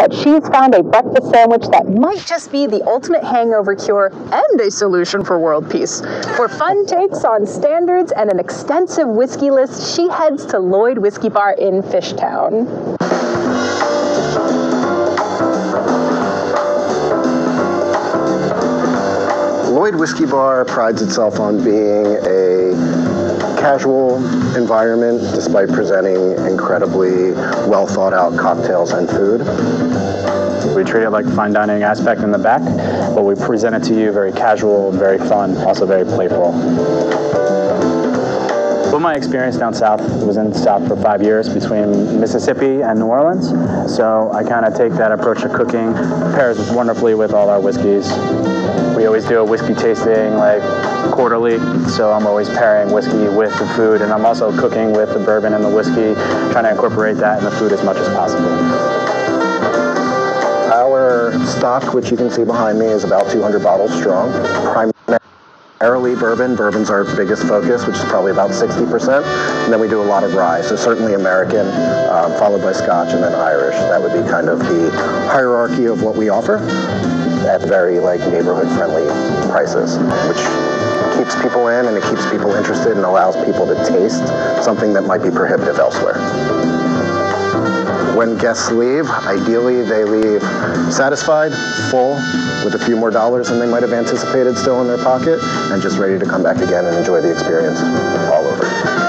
that she's found a breakfast sandwich that might just be the ultimate hangover cure and a solution for world peace. For fun takes on standards and an extensive whiskey list, she heads to Lloyd Whiskey Bar in Fishtown. Lloyd Whiskey Bar prides itself on being a casual environment despite presenting incredibly well thought out cocktails and food. We treat it like fine dining aspect in the back, but we present it to you very casual, very fun, also very playful. My experience down south was in the south for five years between Mississippi and New Orleans. So I kind of take that approach to cooking, pairs wonderfully with all our whiskeys. We always do a whiskey tasting like quarterly, so I'm always pairing whiskey with the food, and I'm also cooking with the bourbon and the whiskey, trying to incorporate that in the food as much as possible. Our stock, which you can see behind me, is about 200 bottles strong. Bourbon. Bourbon's our biggest focus, which is probably about 60%. And then we do a lot of rye, so certainly American, um, followed by Scotch, and then Irish. That would be kind of the hierarchy of what we offer at very like neighborhood-friendly prices, which keeps people in and it keeps people interested and allows people to taste something that might be prohibitive elsewhere. When guests leave, ideally they leave satisfied, full, with a few more dollars than they might have anticipated still in their pocket, and just ready to come back again and enjoy the experience all over.